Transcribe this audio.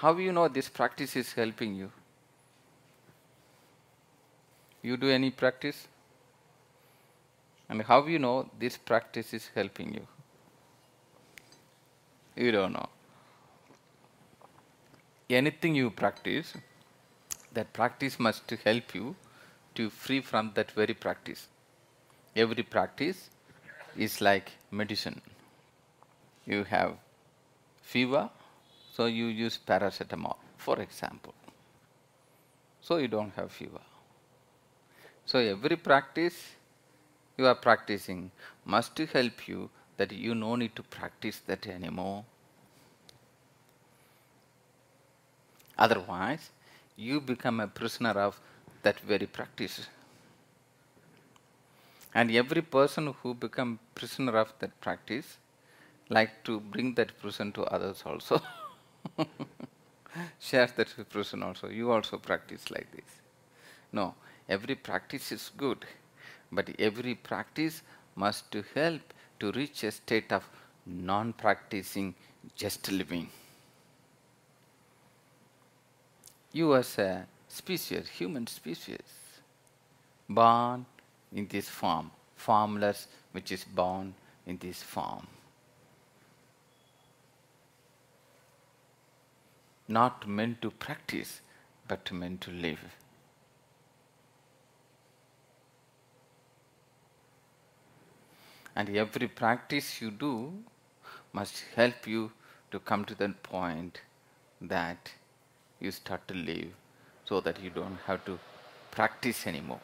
How do you know this practice is helping you? You do any practice? And how you know this practice is helping you? You don't know. Anything you practice, that practice must help you to free from that very practice. Every practice is like medicine. You have fever, so you use paracetamol, for example. So you don't have fever. So every practice you are practicing must help you that you no need to practice that anymore. Otherwise, you become a prisoner of that very practice. And every person who become prisoner of that practice like to bring that prison to others also. Share that prison also. You also practice like this. No, every practice is good, but every practice must to help to reach a state of non-practicing, just living. You as a species, human species, born in this form, formless which is born in this form. Not meant to practice, but meant to live. And every practice you do must help you to come to that point that you start to live so that you don't have to practice anymore.